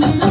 Thank you.